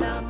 down.